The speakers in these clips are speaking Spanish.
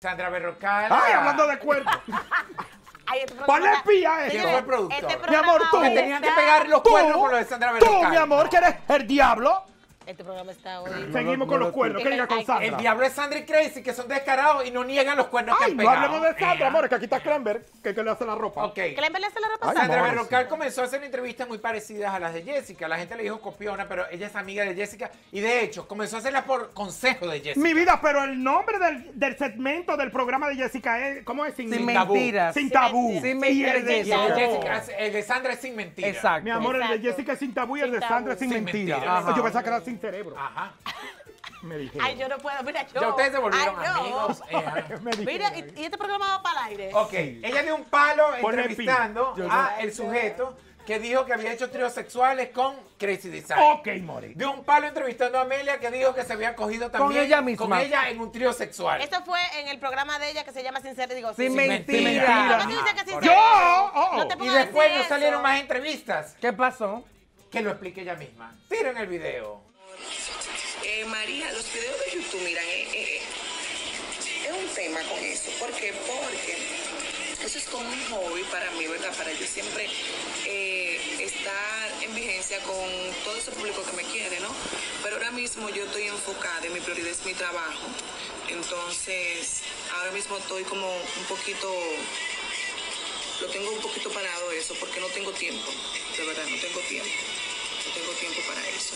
Sandra Berrocal. Ay, hablando de cuerpo. Ay, este ¿Cuál programa- espía es? ¿Quién Señores, fue el productor? este Mi amor, tú. Que tenían que pegar los Tú, cuernos por lo de Sandra tú, Berrocal. mi amor, que eres el diablo. Este programa está hoy. Seguimos no con lo los cuernos. ¿Qué diga con El Sandra? El diablo es Sandra y Crazy, que son descarados y no niegan los cuernos que Ay, han no pegado. hablemos de Sandra, Eh, amor, que aquí está Cranberg, que, que le hace la ropa. Ok. ¿Clember le hace la ropa a Sandra amor. Berrocal comenzó a hacer entrevistas muy parecidas a las de Jessica. La gente le dijo copiona, pero ella es amiga de Jessica. Y de hecho, comenzó a hacerlas por consejo de Jessica. Mi vida, pero el nombre del, del segmento del programa de Jessica es, ¿cómo es? Sin, mentiras. Sin tabú. Sin Y el mentiras, de Y el de Jessica. Jessica, el de Sandra es sin mentira. Exacto. Mi amor, el de. Jessica es sin tabú y el de Sandra es sin Sin mentira. mentira. Yo pensaba que era sin cerebro. Ajá. Me dije. Ay, yo no puedo. Mira, yo. Ya ustedes se volvieron Ay, no. amigos. eh. Me dijeron Mira, y, y este programa va para el aire. Ok, ella dio un palo Ponle entrevistando pi. Yo a no- el sujeto que dijo que había hecho tríos sexuales con Crazy Design. Ok, More. Dio un palo entrevistando a Amelia que dijo que se había cogido también ella misma. con ella en un trío sexual. Esto fue en el programa de ella que se llama Sincera. Digo, Sin mentira. ¿Por qué tú dices que Ajá, sincera? Yo, oh, No te Y pongas a después decir nos salieron más entrevistas. ¿Qué pasó? Que lo explique ella misma. Tiren el video. Los videos de YouTube, miran, eh, eh, eh, es un tema con eso. ¿Por qué? Porque eso es como un hobby para mí, ¿verdad? Para yo siempre estar en vigencia con todo ese público que me quiere, ¿no? Pero ahora mismo yo estoy enfocada y mi prioridad es mi trabajo. Entonces, ahora mismo estoy como un poquito lo tengo un poquito parado eso porque no tengo tiempo, de verdad, no tengo tiempo. No tengo tiempo para eso.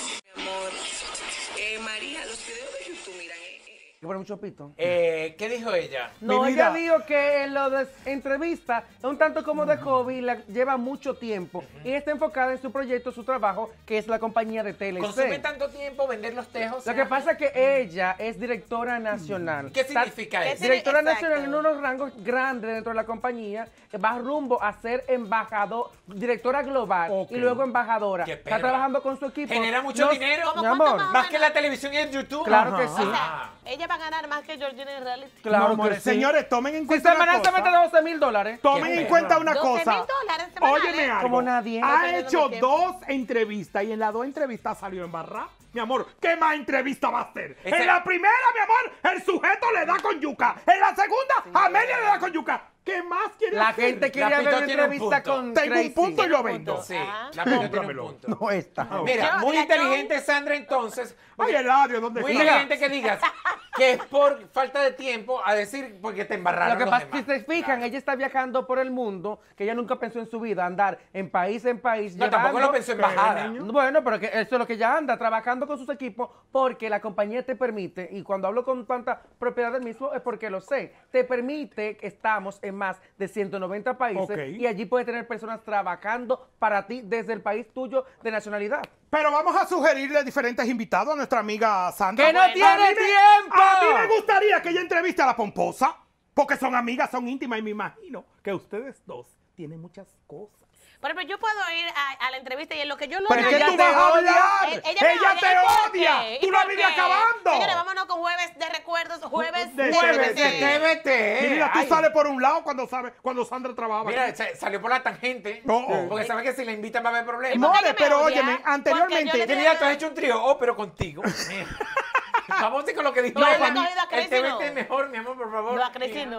Eh, eh, ¿Le pone un chopito? Eh, ¿Qué dijo ella? No, Mi ella vida. dijo que en lo de entrevista es un tanto como de hobby, la lleva mucho tiempo y está enfocada en su proyecto, su trabajo, que es la compañía de ¿Consume TLC. tanto tiempo vender los tejos? Lo que pasa es que ella es directora nacional. ¿Qué significa ¿Qué eso? Directora Exacto. nacional en unos rangos grandes dentro de la compañía, que va rumbo a ser embajador, directora global y luego embajadora. Qué Está trabajando con su equipo. ¿Genera mucho dinero? ¿Cómo Mi amor. más? Más que la televisión y el YouTube. Claro que sí. O sea, ella va a ganar más que Georgina en reality. Claro No, que sí. Señores, tomen en Si cuenta una semanalmente cosa. 12 mil dólares. Tomen en cuenta una 12 cosa. mil dólares semanales. Óyeme algo. Como nadie. Ha hecho dos entrevistas y en las dos entrevistas salió en barra. Mi amor, ¿qué más entrevista va a hacer? Ese- En la primera, mi amor, el sujeto le da con yuca. En la segunda, Amelia le da con yuca. ¿Qué más quiere La hacer? gente Lapito ver una entrevista con Tengo un punto y lo vendo. Sí, la un Cómpramelo. No está. Mira, muy inteligente Sandra entonces. Ay, el audio, ¿dónde Muy está? inteligente que digas que es por falta de tiempo a decir porque te embarraron Lo que pasa es que se fijan, ella está viajando por el mundo, que ella nunca pensó en su vida andar en país en país. No, tampoco llevando- lo pensó en bajada. Bueno, pero que eso es lo que ella anda, trabajando con sus equipos, porque la compañía te permite, y cuando hablo con tanta propiedad del mismo es porque lo sé, te permite que estamos en más de 190 países y allí puedes tener personas trabajando para ti desde el país tuyo de nacionalidad. Pero vamos a sugerirle diferentes invitados a nuestra amiga Sandra. ¡Que no tiene me- tiempo! A mí me gustaría que ella entreviste a la pomposa, porque son amigas, son íntimas y me imagino que ustedes dos tienen muchas cosas. Por ejemplo, yo puedo ir a, a la entrevista y en lo que yo lo ¿Pero ella tú te vas a odia. hablar? Él- Ella, me te ¿Y por odia. Tú ¿Y la vives acabando. Señores, vámonos con jueves de recuerdos, jueves De de, jueves de TVT. Mira, tú Ay. sales por un lado cuando sabes, cuando Sandra trabaja. Mira, sa- salió por la tangente. No. Porque sabe que si la invitan va a haber ¿Y problemas. me pero óyeme, anteriormente- Mira, tú has hecho un trío, oh, pero contigo. Vamos a ir con lo que dijo No, El Crazy, TVT no. es mejor, mi amor, por favor. No, a no.